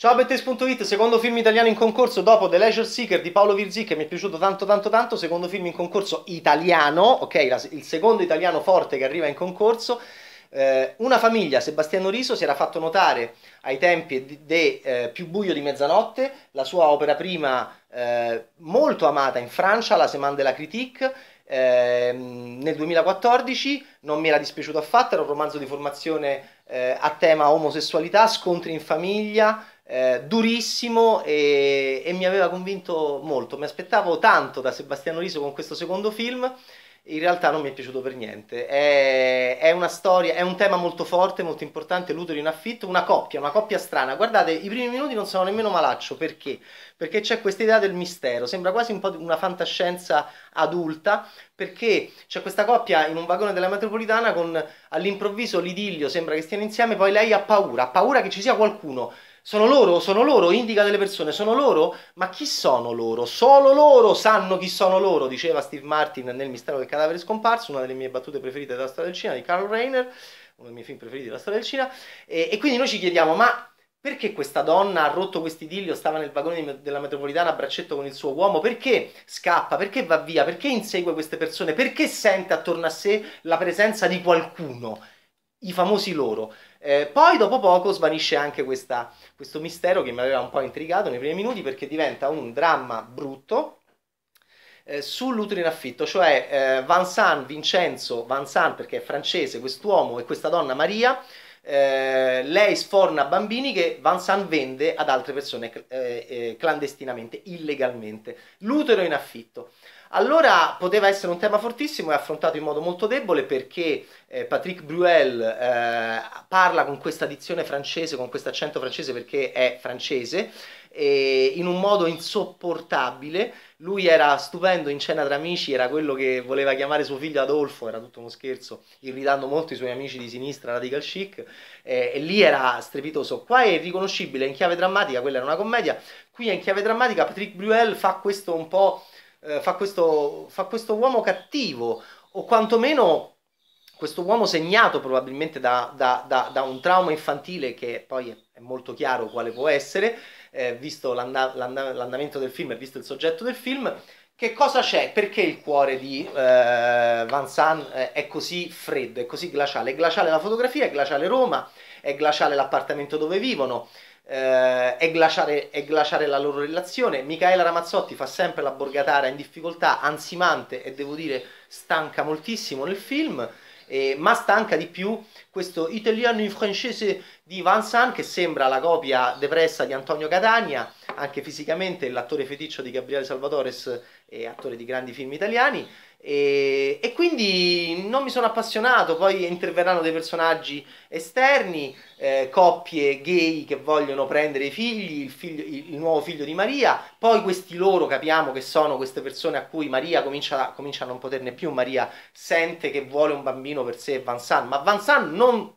Ciao Bettes.it, secondo film italiano in concorso dopo The Leisure Seeker di Paolo Virzì che mi è piaciuto tanto tanto tanto, secondo film in concorso italiano, ok, la- il secondo italiano forte che arriva in concorso. Eh, una famiglia, Sebastiano Riso, si era fatto notare ai tempi di de, eh, Più buio di mezzanotte, la sua opera prima eh, molto amata in Francia, La Semaine de la Critique, ehm, nel 2014, non mi era dispiaciuto affatto, era un romanzo di formazione eh, a tema omosessualità, scontri in famiglia, eh, durissimo e, e mi aveva convinto molto. Mi aspettavo tanto da Sebastiano Riso con questo secondo film. In realtà non mi è piaciuto per niente. È, è una storia, è un tema molto forte, molto importante. L'utero in affitto, una coppia, una coppia strana. Guardate, i primi minuti non sono nemmeno malaccio perché? Perché c'è questa idea del mistero. Sembra quasi un po' una fantascienza adulta perché c'è questa coppia in un vagone della metropolitana con all'improvviso l'idillio, sembra che stiano insieme, poi lei ha paura, ha paura che ci sia qualcuno sono loro, sono loro, indica delle persone, sono loro? Ma chi sono loro? Solo loro sanno chi sono loro, diceva Steve Martin nel Mistero del cadavere scomparso, una delle mie battute preferite della storia del cinema di Carl Reiner, uno dei miei film preferiti della storia del cinema, e, e quindi noi ci chiediamo, ma perché questa donna ha rotto quest'idillio, stava nel vagone della metropolitana a braccetto con il suo uomo? Perché scappa? Perché va via? Perché insegue queste persone? Perché sente attorno a sé la presenza di qualcuno? I famosi loro. Eh, poi dopo poco svanisce anche questa, questo mistero che mi aveva un po' intrigato nei primi minuti perché diventa un dramma brutto eh, sull'utero in affitto, cioè eh, Vincent, Vincenzo, Vincent perché è francese, quest'uomo e questa donna Maria, eh, lei sforna bambini che Vincent vende ad altre persone eh, eh, clandestinamente, illegalmente. L'utero in affitto. Allora poteva essere un tema fortissimo e affrontato in modo molto debole perché eh, Patrick Bruel eh, parla con questa dizione francese, con questo accento francese perché è francese, in un modo insopportabile. Lui era stupendo in cena tra amici, era quello che voleva chiamare suo figlio Adolfo, era tutto uno scherzo, irritando molto i suoi amici di sinistra radical chic, eh, e lì era strepitoso. Qua è riconoscibile in chiave drammatica, quella era una commedia, qui è in chiave drammatica, Patrick Bruel fa questo un po' eh, fa, questo, fa questo uomo cattivo, o quantomeno questo uomo segnato probabilmente da, da, da, da, un trauma infantile che poi è molto chiaro quale può essere, eh, visto l'anda, l'anda, l'andamento del film e visto il soggetto del film, che cosa c'è? Perché il cuore di eh, Van San eh, è così freddo, è così glaciale? È glaciale la fotografia, è glaciale Roma, è glaciale l'appartamento dove vivono, eh, è, glaciare, è, glaciare, la loro relazione. Michaela Ramazzotti fa sempre la borgatara in difficoltà, ansimante e devo dire stanca moltissimo nel film. Eh, ma stanca di più questo italiano in francese di Vincent che sembra la copia depressa di Antonio Catania, anche fisicamente l'attore feticcio di Gabriele Salvatores e attore di grandi film italiani. E, e, quindi non mi sono appassionato, poi interverranno dei personaggi esterni, eh, coppie gay che vogliono prendere i figli, il, figlio, il, nuovo figlio di Maria, poi questi loro capiamo che sono queste persone a cui Maria comincia, comincia a non poterne più, Maria sente che vuole un bambino per sé Van San, ma Van San non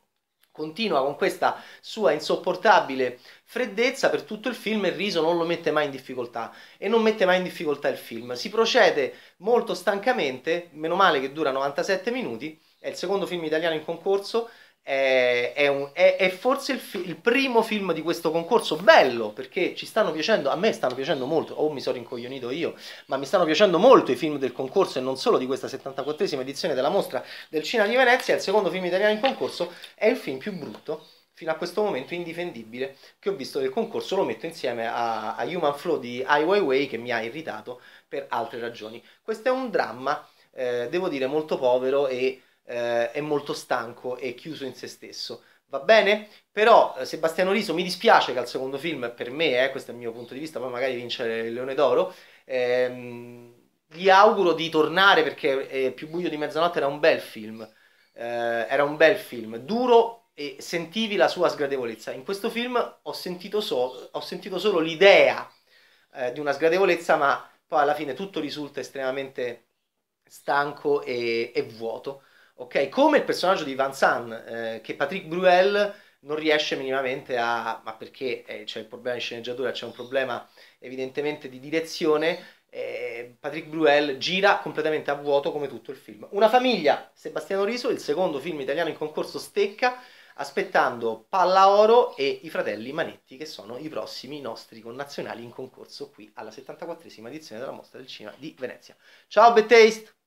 continua con questa sua insopportabile freddezza per tutto il film e il riso non lo mette mai in difficoltà e non mette mai in difficoltà il film. Si procede molto stancamente, meno male che dura 97 minuti, è il secondo film italiano in concorso, è, è, un, è, è forse il, fi- il, primo film di questo concorso bello perché ci stanno piacendo, a me stanno piacendo molto, o oh, mi sono rincoglionito io, ma mi stanno piacendo molto i film del concorso e non solo di questa 74esima edizione della mostra del cinema di Venezia. Il secondo film italiano in concorso è il film più brutto fino a questo momento indifendibile che ho visto del concorso, lo metto insieme a, a Human Flow di Ai Weiwei che mi ha irritato per altre ragioni. Questo è un dramma, eh, devo dire, molto povero e eh, è molto stanco e chiuso in se stesso. Va bene? Però eh, Sebastiano Riso mi dispiace che al secondo film, per me, eh, questo è il mio punto di vista, poi magari vincere il Leone d'Oro, ehm, gli auguro di tornare perché eh, Più buio di mezzanotte era un bel film, eh, era un bel film, duro e sentivi la sua sgradevolezza. In questo film ho sentito, so, ho sentito solo l'idea eh, di una sgradevolezza, ma poi alla fine tutto risulta estremamente stanco e, e vuoto ok? Come il personaggio di Van San, eh, che Patrick Bruel non riesce minimamente a... ma perché eh, c'è il problema di sceneggiatura, c'è un problema evidentemente di direzione, eh, Patrick Bruel gira completamente a vuoto come tutto il film. Una famiglia, Sebastiano Riso, il secondo film italiano in concorso stecca, aspettando Palla Oro e i fratelli Manetti che sono i prossimi nostri connazionali in concorso qui alla 74esima edizione della Mostra del Cinema di Venezia. Ciao Bad Taste!